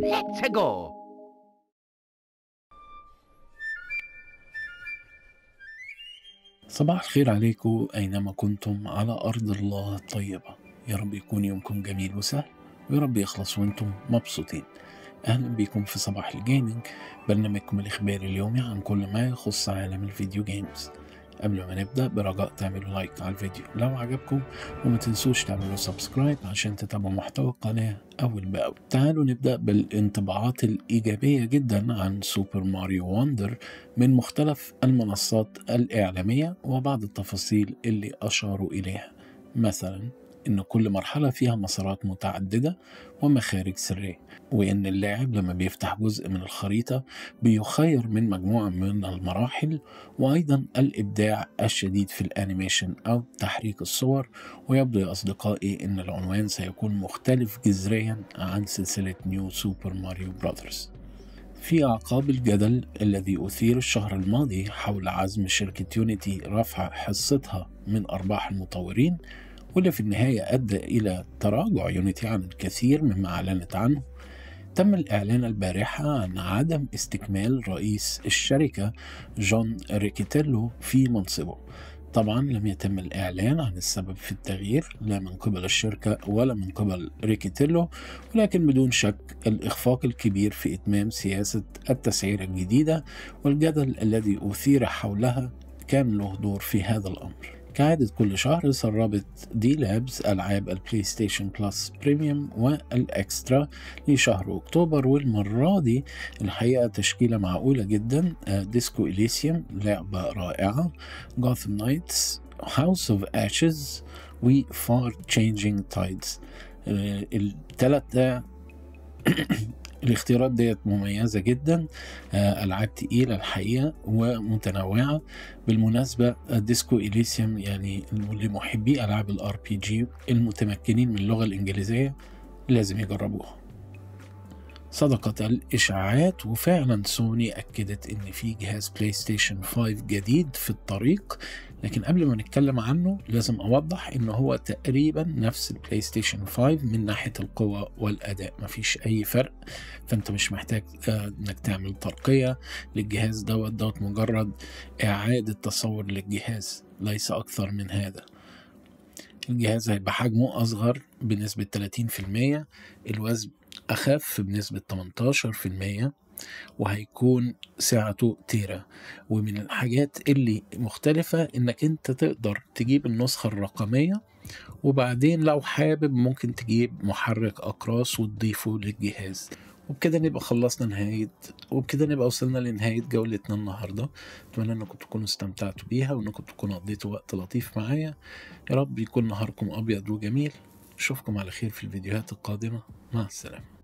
Let's go! صباح الخير عليكم أينما كنتم على أرض الله الطيبة. يا رب يكون يومكم جميل وسهل ويا رب يخلص وأنتم مبسوطين. أهلا بكم في صباح ال gaming برنامجكم الإخباري اليومي عن كل ما يخص عالم ال video games قبل ما نبدأ برجاء تعملوا like على الفيديو لو عجبكم وما تنسوش تعملوا subscribe عشان تتابعوا محتوى القناة أول بأول. تعالوا نبدأ بالانطباعات الإيجابية جدا عن Super Mario Wonder من مختلف المنصات الإعلامية وبعض التفاصيل اللي أشاروا إليها. مثلا إن كل مرحلة فيها مسارات متعددة ومخارج سرية وإن اللاعب لما بيفتح جزء من الخريطة بيخير من مجموعة من المراحل وأيضا الإبداع الشديد في ال animation أو تحريك الصور. ويبدو يا أصدقائي إن العنوان سيكون مختلف جذريا عن سلسلة New Super Mario Brothers في أعقاب الجدل الذي أثير الشهر الماضي حول عزم شركة Unity رفع حصتها من أرباح المطورين واللي في النهاية أدى إلى تراجع Unity عن الكثير مما أعلنت عنه. تم الإعلان البارحة عن عدم استكمال رئيس الشركة جون ريكيتيلو في منصبه. طبعا لم يتم الإعلان عن السبب في التغيير لا من قبل الشركة ولا من قبل ريكيتيلو ولكن بدون شك الإخفاق الكبير في إتمام سياسة التسعير الجديدة والجدل الذي أثير حولها كان له دور في هذا الأمر. كعادة كل شهر سربت Dealabs ألعاب ال PlayStation Plus Premium وال Extra لشهر أكتوبر والمرة دي الحقيقة تشكيلة معقولة جدا. Disco Elysium لعبة رائعة. Gotham Knights House of Ashes و Far Changing Tides الثلاثة الاختيارات ديت مميزة جدا ألعاب تقيلة الحقيقة ومتنوعة. بالمناسبة Disco Elysium يعني لمحبي ألعاب ال RPG المتمكنين من اللغة الإنجليزية لازم يجربوها. صدقت الإشاعات وفعلا سوني أكدت إن في جهاز PlayStation 5 جديد في الطريق لكن قبل ما نتكلم عنه لازم أوضح إن هو تقريبا نفس ال PlayStation 5 من ناحية القوة والأداء مفيش أي فرق. فأنت مش محتاج إنك تعمل ترقية للجهاز دوت دوت مجرد إعادة تصور للجهاز ليس أكثر من هذا. الجهاز هيبقى حجمه أصغر بنسبة 30% الوزن أخف بنسبة 18% وهيكون سعته tera. ومن الحاجات اللي مختلفة إنك أنت تقدر تجيب النسخة الرقمية وبعدين لو حابب ممكن تجيب محرك أقراص وتضيفه للجهاز. وبكده نبقى خلصنا نهاية وبكده نبقى وصلنا لنهاية جولتنا النهاردة. أتمنى أنكم تكونوا استمتعتوا بيها وأنكم تكونوا قضيتوا وقت لطيف معايا. يا رب يكون نهاركم أبيض وجميل. أشوفكم على خير في الفيديوهات القادمة. مع السلامة.